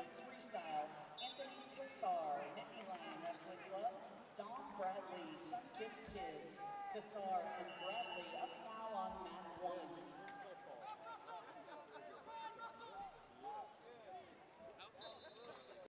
125 men's freestyle, Anthony Kassar, Nittany Lane Wrestling Club, Don Bradley, Sunkiss Kids, Kassar and Bradley.